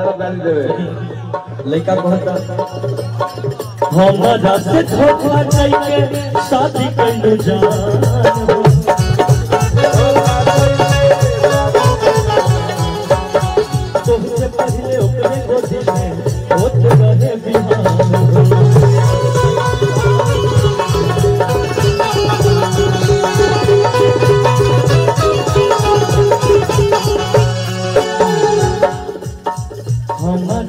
लगा गाली देवे लड़का कहता हमारा से धोखा करके शादी कैलू जान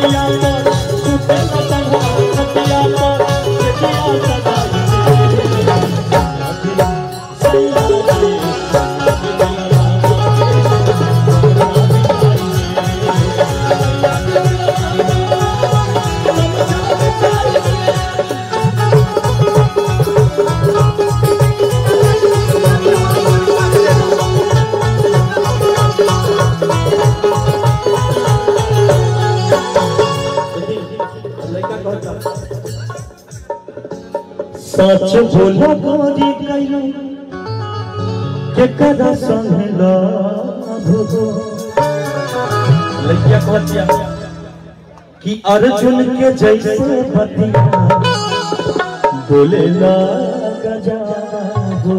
संगवा खटिया सच बोला गोरी कैलो के कदा लव हो। लड़किया कहतिया कि अर्जुन के जैसे बतिया बोले ना गजा हो।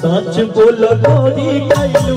सच बोल गोरी कैलू